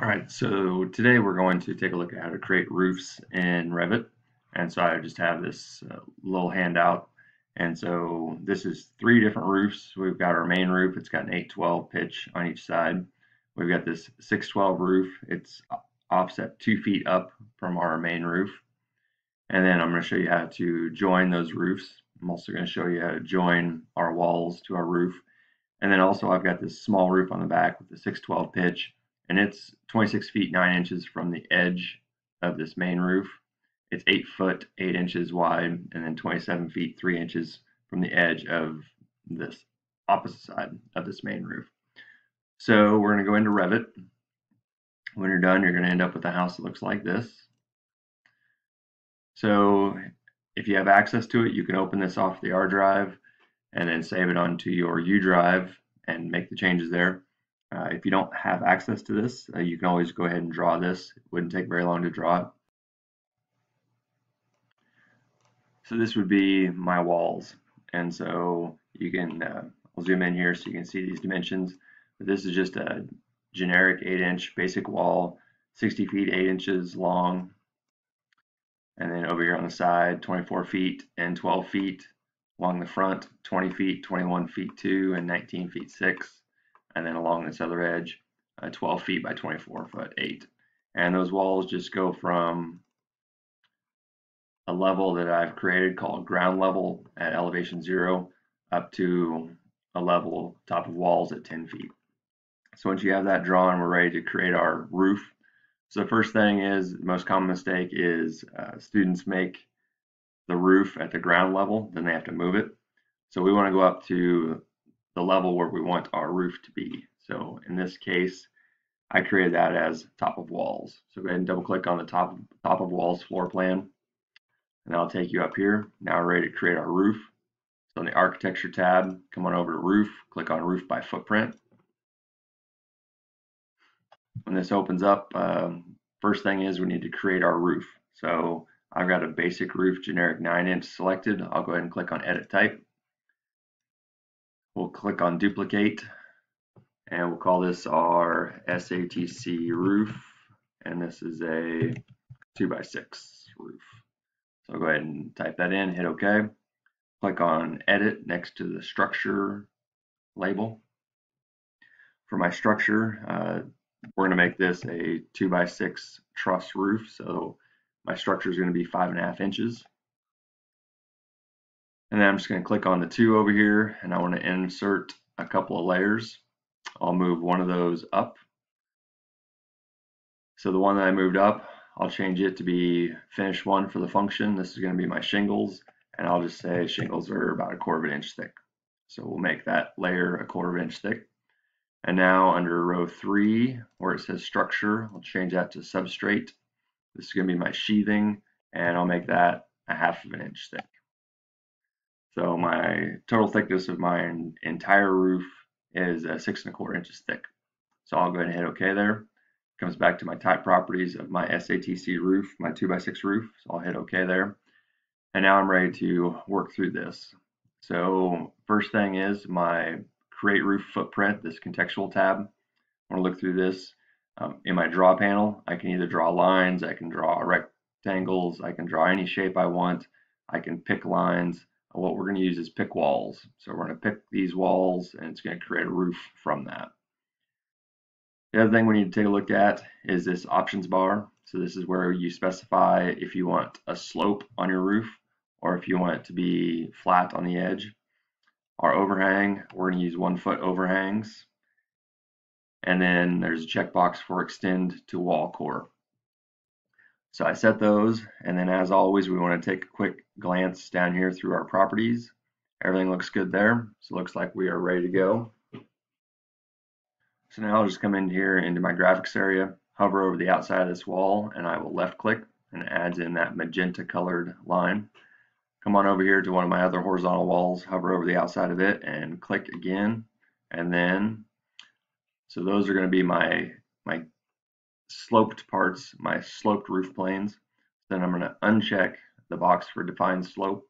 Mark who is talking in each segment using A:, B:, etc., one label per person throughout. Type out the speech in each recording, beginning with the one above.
A: All right, so today we're going to take a look at how to create roofs in Revit. And so I just have this uh, little handout. And so this is three different roofs. We've got our main roof. It's got an 812 pitch on each side. We've got this 612 roof. It's offset two feet up from our main roof. And then I'm going to show you how to join those roofs. I'm also going to show you how to join our walls to our roof. And then also I've got this small roof on the back with the 612 pitch and it's 26 feet 9 inches from the edge of this main roof. It's 8 foot 8 inches wide and then 27 feet 3 inches from the edge of this opposite side of this main roof. So we're going to go into Revit. When you're done, you're going to end up with a house that looks like this. So if you have access to it, you can open this off the R drive and then save it onto your U drive and make the changes there. Uh, if you don't have access to this, uh, you can always go ahead and draw this. It wouldn't take very long to draw it. So this would be my walls. And so you can, uh, I'll zoom in here so you can see these dimensions. But this is just a generic 8 inch basic wall, 60 feet 8 inches long. And then over here on the side, 24 feet and 12 feet along the front, 20 feet, 21 feet 2, and 19 feet 6 and then along this other edge, uh, 12 feet by 24 foot 8. And those walls just go from a level that I've created called ground level at elevation 0 up to a level top of walls at 10 feet. So once you have that drawn, we're ready to create our roof. So the first thing is, the most common mistake is uh, students make the roof at the ground level, then they have to move it. So we want to go up to the level where we want our roof to be. So in this case, I created that as top of walls. So go ahead and double click on the top, top of walls floor plan. And that'll take you up here. Now we're ready to create our roof. So in the architecture tab, come on over to roof, click on roof by footprint. When this opens up, um, first thing is we need to create our roof. So I've got a basic roof generic 9 inch selected. I'll go ahead and click on edit type. We'll click on duplicate and we'll call this our SATC roof and this is a 2x6 roof. So I'll go ahead and type that in, hit OK. Click on edit next to the structure label. For my structure, uh, we're going to make this a 2x6 truss roof. So my structure is going to be 5.5 inches. And then I'm just going to click on the two over here and I want to insert a couple of layers. I'll move one of those up. So the one that I moved up, I'll change it to be finish one for the function. This is going to be my shingles and I'll just say shingles are about a quarter of an inch thick. So we'll make that layer a quarter of an inch thick. And now under row three, where it says structure, I'll change that to substrate. This is going to be my sheathing, and I'll make that a half of an inch thick. So my total thickness of my entire roof is uh, six and a quarter inches thick. So I'll go ahead and hit OK there. Comes back to my type properties of my SATC roof, my 2x6 roof. So I'll hit OK there. And now I'm ready to work through this. So first thing is my create roof footprint, this contextual tab. I want to look through this. Um, in my draw panel, I can either draw lines, I can draw rectangles, I can draw any shape I want, I can pick lines, what we're going to use is pick walls. So we're going to pick these walls and it's going to create a roof from that. The other thing we need to take a look at is this options bar. So this is where you specify if you want a slope on your roof or if you want it to be flat on the edge. Our overhang, we're going to use one foot overhangs. And then there's a checkbox for extend to wall core. So I set those, and then as always, we want to take a quick glance down here through our properties. Everything looks good there, so looks like we are ready to go. So now I'll just come in here into my graphics area, hover over the outside of this wall, and I will left click, and it adds in that magenta colored line. Come on over here to one of my other horizontal walls, hover over the outside of it, and click again, and then, so those are going to be my, my sloped parts, my sloped roof planes. Then I'm going to uncheck the box for define slope,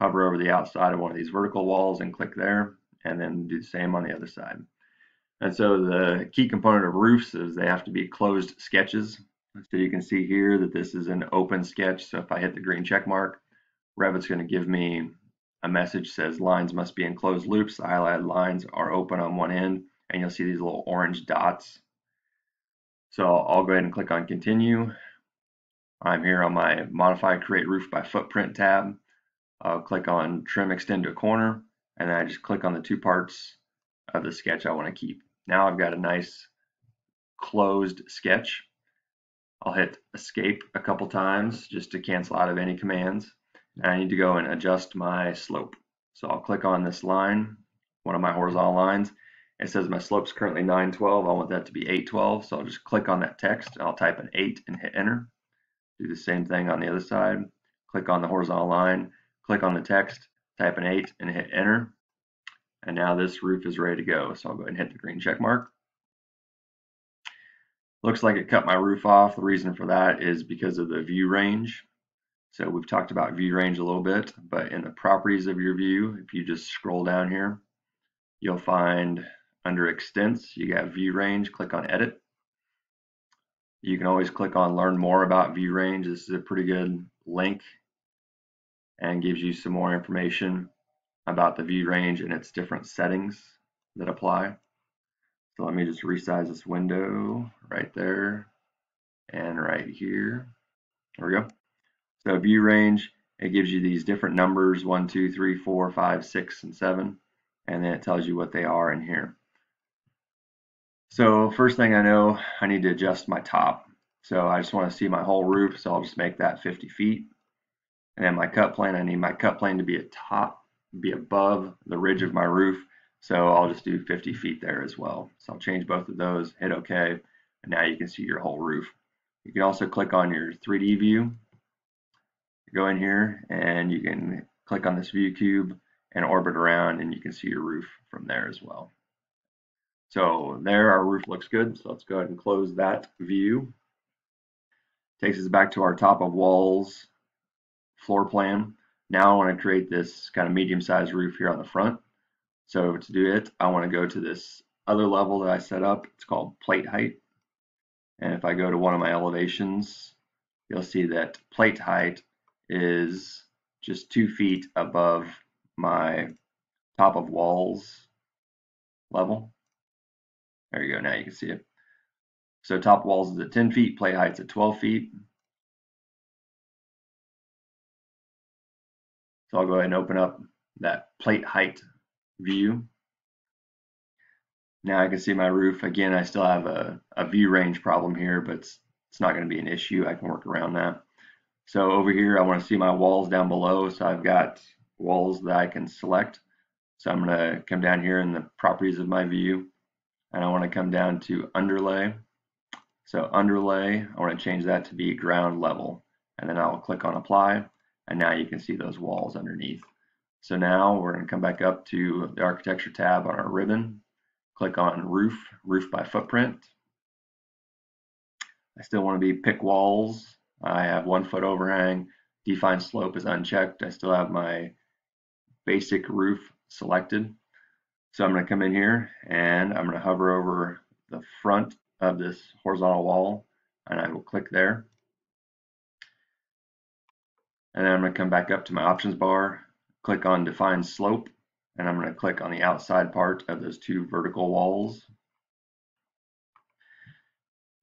A: hover over the outside of one of these vertical walls and click there, and then do the same on the other side. And so the key component of roofs is they have to be closed sketches. So you can see here that this is an open sketch. So if I hit the green check mark, Revit's going to give me a message says lines must be in closed loops. The highlighted lines are open on one end, and you'll see these little orange dots. So I'll go ahead and click on continue. I'm here on my modify create roof by footprint tab. I'll click on trim extend to a corner, and then I just click on the two parts of the sketch I want to keep. Now I've got a nice closed sketch. I'll hit escape a couple times just to cancel out of any commands. And I need to go and adjust my slope. So I'll click on this line, one of my horizontal lines. It says my slope's currently 912. I want that to be 812. So I'll just click on that text. I'll type an 8 and hit enter. Do the same thing on the other side. Click on the horizontal line, click on the text, type an 8 and hit enter. And now this roof is ready to go. So I'll go ahead and hit the green check mark. Looks like it cut my roof off. The reason for that is because of the view range. So we've talked about view range a little bit, but in the properties of your view, if you just scroll down here, you'll find under extents, you got view range, click on edit. You can always click on learn more about view range. This is a pretty good link and gives you some more information about the view range and its different settings that apply. So let me just resize this window right there and right here. There we go. So view range, it gives you these different numbers, one, two, three, four, five, six, and seven, and then it tells you what they are in here. So first thing I know, I need to adjust my top. So I just want to see my whole roof, so I'll just make that 50 feet. And then my cut plane, I need my cut plane to be at top, be above the ridge of my roof. So I'll just do 50 feet there as well. So I'll change both of those, hit OK, and now you can see your whole roof. You can also click on your 3D view. Go in here and you can click on this view cube and orbit around and you can see your roof from there as well. So there our roof looks good. So let's go ahead and close that view. Takes us back to our top of walls floor plan. Now I want to create this kind of medium sized roof here on the front. So to do it, I want to go to this other level that I set up. It's called plate height. And if I go to one of my elevations, you'll see that plate height is just two feet above my top of walls level. There you go, now you can see it. So top walls is at 10 feet, plate height's at 12 feet. So I'll go ahead and open up that plate height view. Now I can see my roof. Again, I still have a, a view range problem here, but it's, it's not going to be an issue. I can work around that. So over here, I want to see my walls down below. So I've got walls that I can select. So I'm going to come down here in the properties of my view, and I want to come down to underlay. So underlay, I want to change that to be ground level, and then I'll click on apply, and now you can see those walls underneath. So now we're going to come back up to the architecture tab on our ribbon, click on roof, roof by footprint. I still want to be pick walls. I have one foot overhang, define slope is unchecked. I still have my basic roof selected. So I'm going to come in here and I'm going to hover over the front of this horizontal wall and I will click there. And then I'm going to come back up to my options bar click on define slope and I'm going to click on the outside part of those two vertical walls.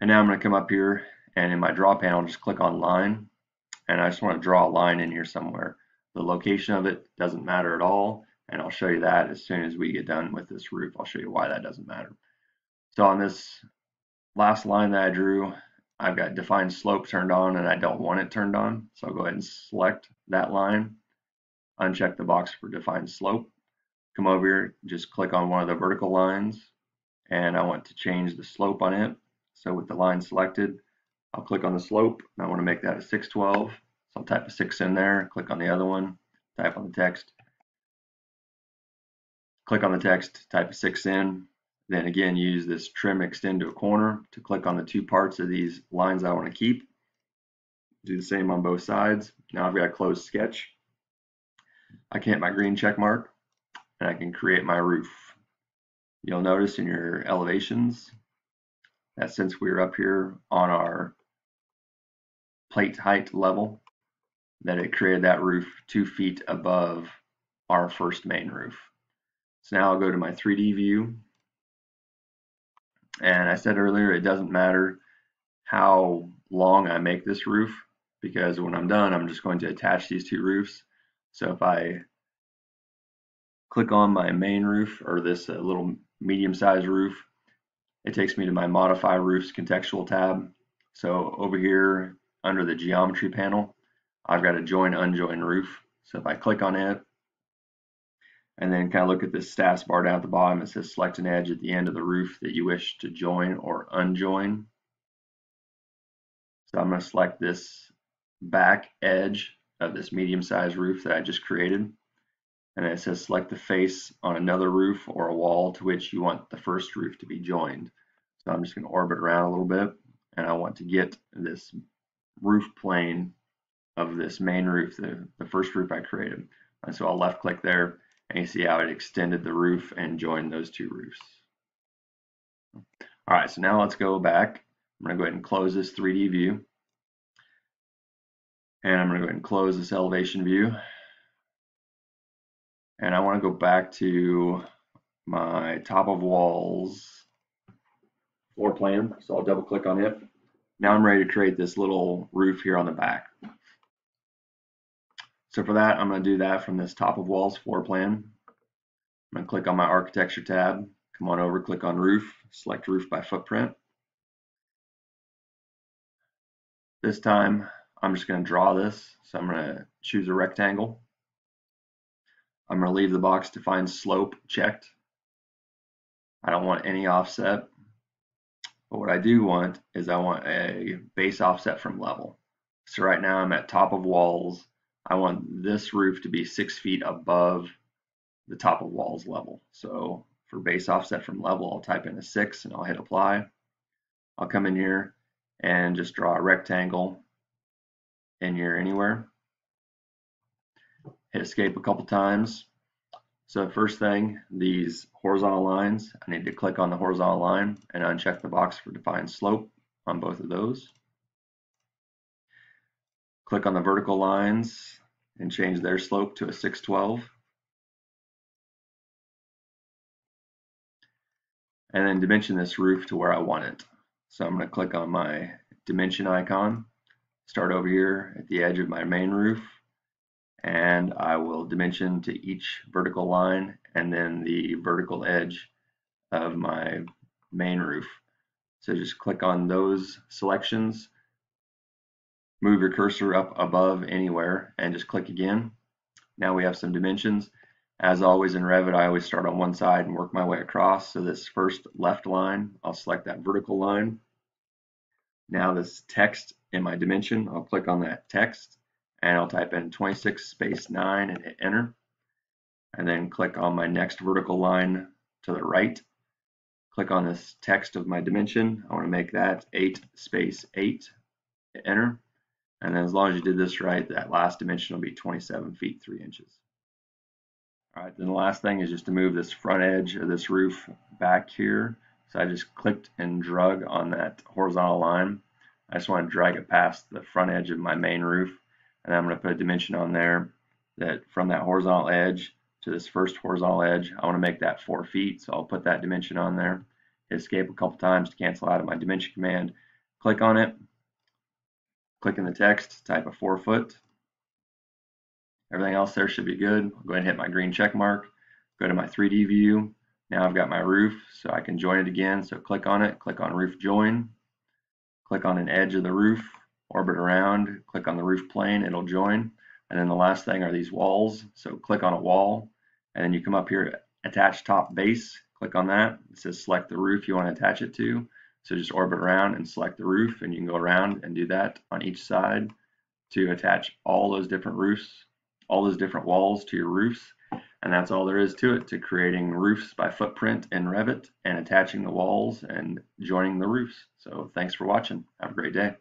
A: And now I'm going to come up here and in my draw panel just click on line and I just want to draw a line in here somewhere. The location of it doesn't matter at all and I'll show you that as soon as we get done with this roof. I'll show you why that doesn't matter. So on this last line that I drew, I've got defined slope turned on and I don't want it turned on. So I'll go ahead and select that line uncheck the box for defined slope. Come over here, just click on one of the vertical lines, and I want to change the slope on it. So with the line selected, I'll click on the slope, and I want to make that a 612. So I'll type a 6 in there, click on the other one, type on the text, click on the text, type a 6 in, then again use this trim extend to a corner to click on the two parts of these lines I want to keep. Do the same on both sides. Now I've got a closed sketch. I can hit my green check mark and I can create my roof. You'll notice in your elevations that since we're up here on our plate height level, that it created that roof two feet above our first main roof. So now I'll go to my 3D view. And I said earlier, it doesn't matter how long I make this roof because when I'm done, I'm just going to attach these two roofs. So if I click on my main roof or this uh, little medium-sized roof, it takes me to my modify roofs contextual tab. So over here under the geometry panel, I've got a join unjoin roof. So if I click on it and then kind of look at this status bar down at the bottom, it says select an edge at the end of the roof that you wish to join or unjoin. So I'm going to select this back edge of this medium-sized roof that I just created. And it says select the face on another roof or a wall to which you want the first roof to be joined. So I'm just going to orbit around a little bit and I want to get this roof plane of this main roof, the, the first roof I created. And so I'll left click there and you see how it extended the roof and joined those two roofs. All right, so now let's go back. I'm to go ahead and close this 3D view. And I'm to go ahead and close this elevation view. And I want to go back to my top of walls floor plan. So I'll double click on it. Now I'm ready to create this little roof here on the back. So for that, I'm going to do that from this top of walls floor plan. I'm going to click on my architecture tab, come on over, click on roof, select roof by footprint. This time, I'm just going to draw this. So I'm going to choose a rectangle. I'm going to leave the box define slope checked. I don't want any offset. But what I do want is I want a base offset from level. So right now I'm at top of walls I want this roof to be six feet above the top of walls level. So for base offset from level, I'll type in a six and I'll hit apply. I'll come in here and just draw a rectangle in here anywhere. Hit escape a couple times. So first thing, these horizontal lines, I need to click on the horizontal line and uncheck the box for define slope on both of those. Click on the vertical lines and change their slope to a 612. And then dimension this roof to where I want it. So I'm going to click on my dimension icon, start over here at the edge of my main roof, and I will dimension to each vertical line and then the vertical edge of my main roof. So just click on those selections move your cursor up above anywhere and just click again. Now we have some dimensions. As always in Revit, I always start on one side and work my way across. So this first left line, I'll select that vertical line. Now this text in my dimension, I'll click on that text and I'll type in 26 space 9 and hit enter. And then click on my next vertical line to the right. Click on this text of my dimension. I want to make that 8 space 8, hit enter. And then as long as you did this right, that last dimension will be 27 feet 3 inches. All right, then the last thing is just to move this front edge of this roof back here. So I just clicked and drug on that horizontal line. I just want to drag it past the front edge of my main roof. And I'm going to put a dimension on there that from that horizontal edge to this first horizontal edge, I want to make that 4 feet. So I'll put that dimension on there. Escape a couple times to cancel out of my dimension command. Click on it, Click in the text, type a four foot. Everything else there should be good. I'll go ahead and hit my green check mark. Go to my 3D view. Now I've got my roof, so I can join it again. So click on it, click on roof join. Click on an edge of the roof, orbit around, click on the roof plane, it'll join. And then the last thing are these walls. So click on a wall, and then you come up here, attach top base, click on that. It says select the roof you want to attach it to. So just orbit around and select the roof and you can go around and do that on each side to attach all those different roofs, all those different walls to your roofs. And that's all there is to it, to creating roofs by footprint in Revit and attaching the walls and joining the roofs. So thanks for watching. Have a great day.